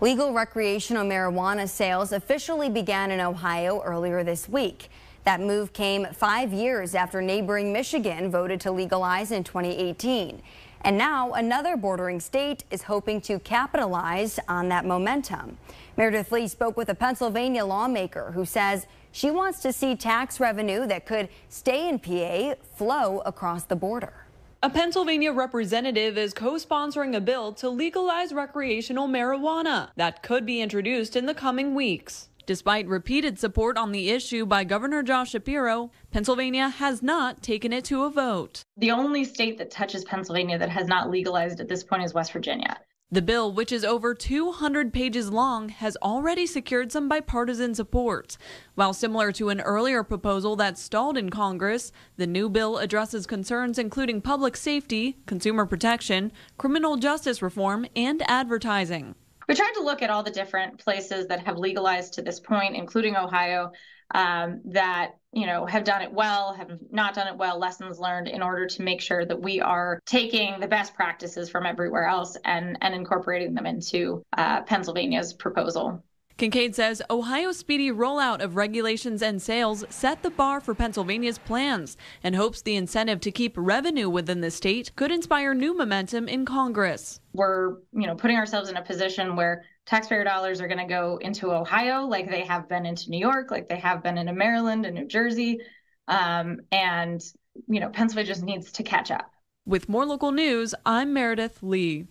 Legal recreational marijuana sales officially began in Ohio earlier this week. That move came five years after neighboring Michigan voted to legalize in 2018. And now another bordering state is hoping to capitalize on that momentum. Meredith Lee spoke with a Pennsylvania lawmaker who says she wants to see tax revenue that could stay in PA flow across the border. A Pennsylvania representative is co-sponsoring a bill to legalize recreational marijuana that could be introduced in the coming weeks. Despite repeated support on the issue by Governor Josh Shapiro, Pennsylvania has not taken it to a vote. The only state that touches Pennsylvania that has not legalized at this point is West Virginia. The bill, which is over 200 pages long, has already secured some bipartisan support. While similar to an earlier proposal that stalled in Congress, the new bill addresses concerns including public safety, consumer protection, criminal justice reform, and advertising. We tried to look at all the different places that have legalized to this point, including Ohio, um, that you know have done it well, have not done it well, lessons learned, in order to make sure that we are taking the best practices from everywhere else and and incorporating them into uh, Pennsylvania's proposal. Kinkead says Ohio's speedy rollout of regulations and sales set the bar for Pennsylvania's plans and hopes the incentive to keep revenue within the state could inspire new momentum in Congress. We're, you know, putting ourselves in a position where taxpayer dollars are going to go into Ohio like they have been into New York, like they have been into Maryland and New Jersey. Um, and, you know, Pennsylvania just needs to catch up. With more local news, I'm Meredith Lee.